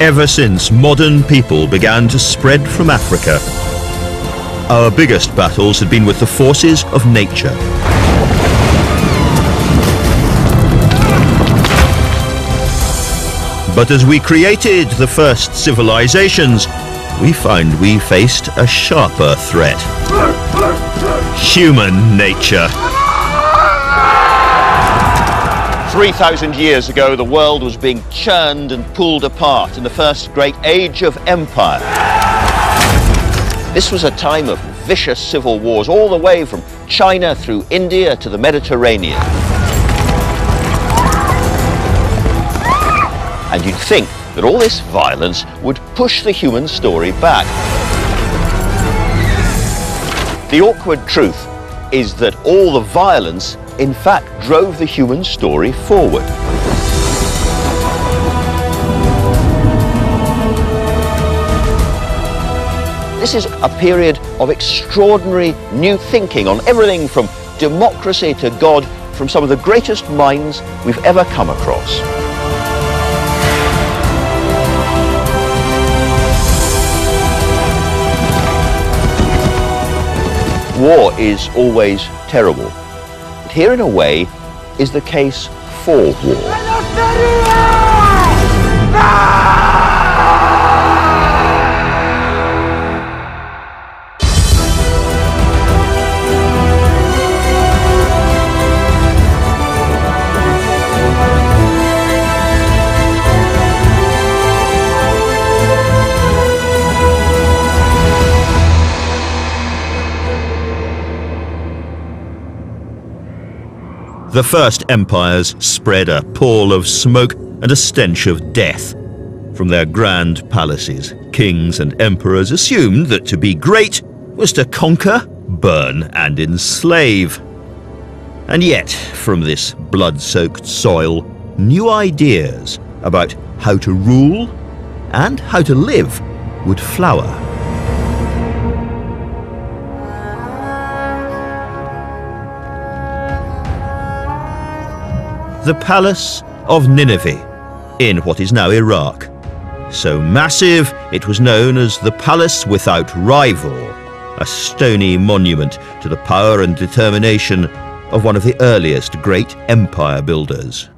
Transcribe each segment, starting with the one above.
Ever since modern people began to spread from Africa, our biggest battles had been with the forces of nature. But as we created the first civilizations, we find we faced a sharper threat. Human nature. 3,000 years ago, the world was being churned and pulled apart in the first great age of empire. This was a time of vicious civil wars all the way from China through India to the Mediterranean. And you'd think that all this violence would push the human story back. The awkward truth is that all the violence in fact drove the human story forward. This is a period of extraordinary new thinking on everything from democracy to God from some of the greatest minds we've ever come across. War is always terrible. But here, in a way, is the case for war. The first empires spread a pall of smoke and a stench of death. From their grand palaces, kings and emperors assumed that to be great was to conquer, burn, and enslave. And yet, from this blood soaked soil, new ideas about how to rule and how to live would flower. The Palace of Nineveh in what is now Iraq. So massive, it was known as the Palace Without Rival, a stony monument to the power and determination of one of the earliest great empire builders.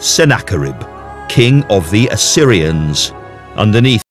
Sennacherib, king of the Assyrians, underneath